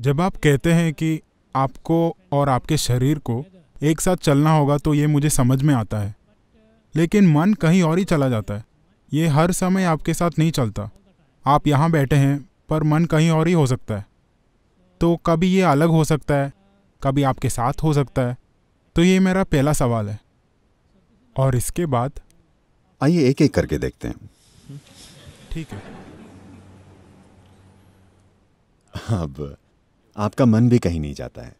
जब आप कहते हैं कि आपको और आपके शरीर को एक साथ चलना होगा तो ये मुझे समझ में आता है। लेकिन मन कहीं और ही चला जाता है। ये हर समय आपके साथ नहीं चलता। आप यहाँ बैठे हैं पर मन कहीं और ही हो सकता है। तो कभी ये अलग हो सकता है कभी आपके साथ हो सकता है। तो ये मेरा पहला सवाल है। और इसके बाद? आइए एक एक करके देखते हैं। ठीक है। अब आपका मन भी कहीं नहीं जाता है।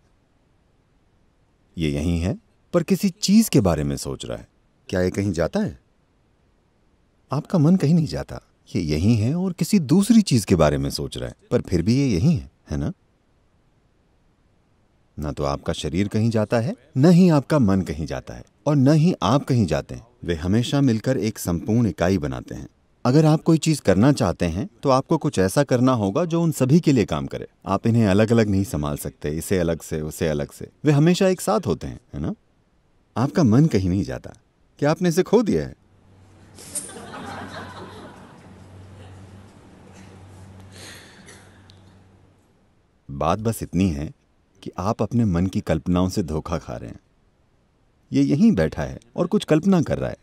ये यहीं है, पर किसी चीज़ के बारे में सोच रहा है। क्या ये कहीं जाता है? आपका मन कहीं नहीं जाता। ये यहीं है और किसी दूसरी चीज़ के बारे में सोच रहा है, पर फिर भी ये यहीं है है ना? ना तो आपका शरीर कहीं जाता है, न ही आपका मन कहीं जाता है, और न ही आप कहीं जाते हैं। वे हमेशा मिलकर एक संपूर्ण इकाई बनाते हैं। अगर आप कोई चीज़ करना चाहते हैं तो आपको कुछ ऐसा करना होगा जो उन सभी के लिए काम करे। आप इन्हें अलग अलग नहीं संभाल सकते, इसे अलग से, उसे अलग से। वे हमेशा एक साथ होते हैं, है ना? आपका मन कहीं नहीं जाता। क्या आपने इसे खो दिया है? बात बस इतनी है कि आप अपने मन की कल्पनाओं से धोखा खा रहे हैं। ये यहीं बैठा है और कुछ कल्पना कर रहा है।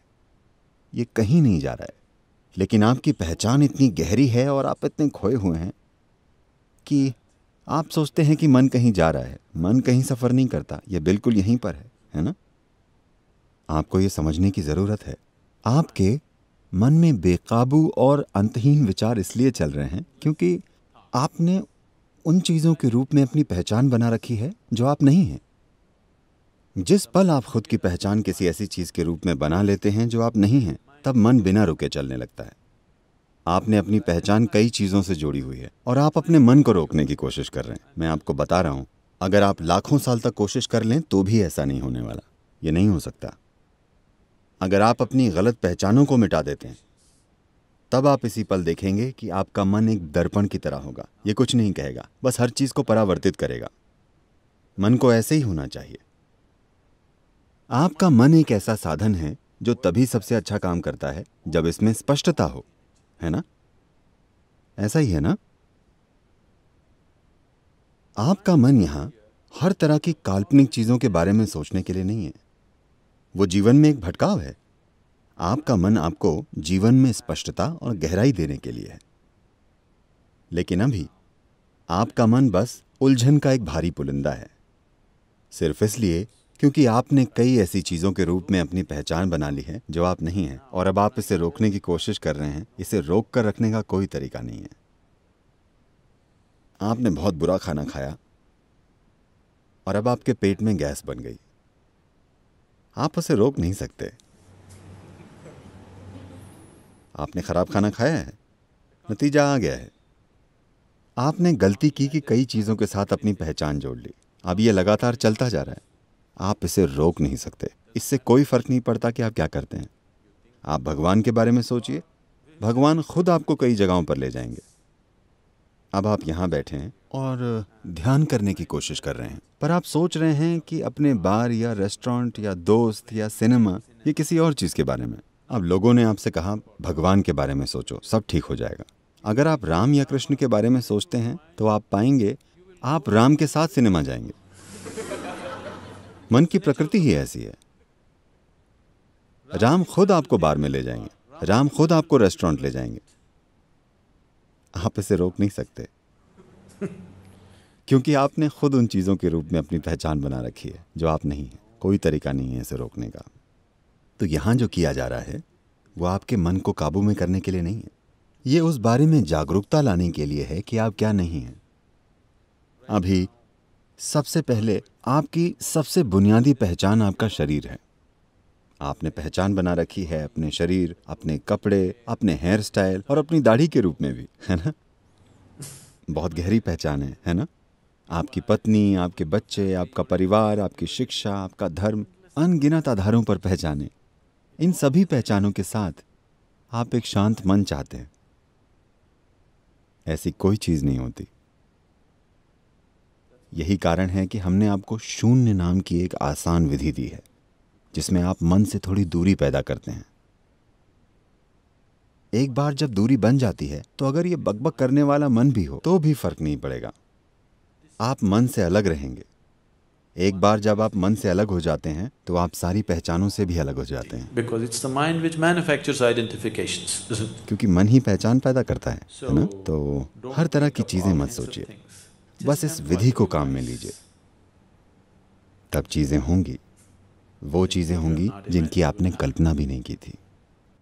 ये कहीं नहीं जा रहा है। लेकिन आपकी पहचान इतनी गहरी है और आप इतने खोए हुए हैं कि आप सोचते हैं कि मन कहीं जा रहा है। मन कहीं सफ़र नहीं करता। यह बिल्कुल यहीं पर है है ना? आपको ये समझने की ज़रूरत है। आपके मन में बेकाबू और अंतहीन विचार इसलिए चल रहे हैं क्योंकि आपने उन चीज़ों के रूप में अपनी पहचान बना रखी है जो आप नहीं हैं। जिस पल आप खुद की पहचान किसी ऐसी चीज़ के रूप में बना लेते हैं जो आप नहीं हैं तब मन बिना रुके चलने लगता है। आपने अपनी पहचान कई चीज़ों से जोड़ी हुई है और आप अपने मन को रोकने की कोशिश कर रहे हैं। मैं आपको बता रहा हूँ, अगर आप लाखों साल तक कोशिश कर लें तो भी ऐसा नहीं होने वाला। ये नहीं हो सकता। अगर आप अपनी गलत पहचानों को मिटा देते हैं, तब आप इसी पल देखेंगे कि आपका मन एक दर्पण की तरह होगा। ये कुछ नहीं कहेगा, बस हर चीज़ को परावर्तित करेगा। मन को ऐसे ही होना चाहिए। आपका मन एक ऐसा साधन है जो तभी सबसे अच्छा काम करता है, जब इसमें स्पष्टता हो, है ना? ऐसा ही है ना? आपका मन यहाँ हर तरह की काल्पनिक चीज़ों के बारे में सोचने के लिए नहीं है। वो जीवन में एक भटकाव है। आपका मन आपको जीवन में स्पष्टता और गहराई देने के लिए है। लेकिन अभी, आपका मन बस उलझन का एक भारी पुलिंदा है। सिर्फ़ इसलिए क्योंकि आपने कई ऐसी चीज़ों के रूप में अपनी पहचान बना ली है जो आप नहीं हैं, और अब आप इसे रोकने की कोशिश कर रहे हैं। इसे रोक कर रखने का कोई तरीका नहीं है। आपने बहुत बुरा खाना खाया, और अब आपके पेट में गैस बन गई। आप उसे रोक नहीं सकते। आपने खराब खाना खाया है। नतीजा आ गया है। आपने गलती की कि कई चीज़ों के साथ अपनी पहचान जोड़ ली। अब यह लगातार चलता जा रहा है। आप इसे रोक नहीं सकते। इससे कोई फ़र्क नहीं पड़ता कि आप क्या करते हैं। आप भगवान के बारे में सोचिए। भगवान खुद आपको कई जगहों पर ले जाएँगे। अब आप यहाँ बैठे हैं और ध्यान करने की कोशिश कर रहे हैं। पर आप सोच रहे हैं कि अपने बार या रेस्टोरेंट या दोस्त या सिनेमा या किसी और चीज़ के बारे में। अब लोगों ने आपसे कहा, भगवान के बारे में सोचो, सब ठीक हो जाएगा। अगर आप राम या कृष्ण के बारे में सोचते हैं तो आप पाएँगे, आप राम के साथ सिनेमा जाएँगे। मन की प्रकृति ही ऐसी है। राम खुद आपको बार में ले जाएँगे। राम खुद आपको रेस्टोरेंट ले जाएँगे। आप इसे रोक नहीं सकते। क्योंकि आपने खुद उन चीज़ों के रूप में अपनी पहचान बना रखी है, जो आप नहीं है। कोई तरीका नहीं है इसे रोकने का। तो यहाँ जो किया जा रहा है, वो आपके मन को काबू में करने के लिए नहीं है। ये उस बारे में जागरूकता लाने के लिए है कि आप क्या नहीं हैं। अभी सबसे पहले आपकी सबसे बुनियादी पहचान आपका शरीर है। आपने पहचान बना रखी है अपने शरीर, अपने कपड़े, अपने हेयर स्टाइल और अपनी दाढ़ी के रूप में भी, है ना? बहुत गहरी पहचान है है ना? आपकी पत्नी, आपके बच्चे, आपका परिवार, आपकी शिक्षा, आपका धर्म, अनगिनत आधारों पर पहचाने। इन सभी पहचानों के साथ आप एक शांत मन चाहते हैं। ऐसी कोई चीज़ नहीं होती। यही कारण है कि हमने आपको शून्य नाम की एक आसान विधि दी है जिसमें आप मन से थोड़ी दूरी पैदा करते हैं। एक बार जब दूरी बन जाती है तो अगर ये बकबक करने वाला मन भी हो तो भी फ़र्क नहीं पड़ेगा। आप मन से अलग रहेंगे। एक बार जब आप मन से अलग हो जाते हैं तो आप सारी पहचानों से भी अलग हो जाते हैं। Because it's the mind which manufactures identifications क्योंकि मन ही पहचान पैदा करता है so, है ना? तो हर तरह की चीज़ें मत सोचिए। बस इस विधि को काम में लीजिए। तब चीज़ें होंगी, वो चीज़ें होंगी जिनकी आपने कल्पना भी नहीं की थी।